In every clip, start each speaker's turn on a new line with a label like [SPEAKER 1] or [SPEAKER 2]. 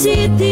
[SPEAKER 1] city.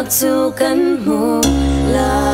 [SPEAKER 1] Mặc dù in tay là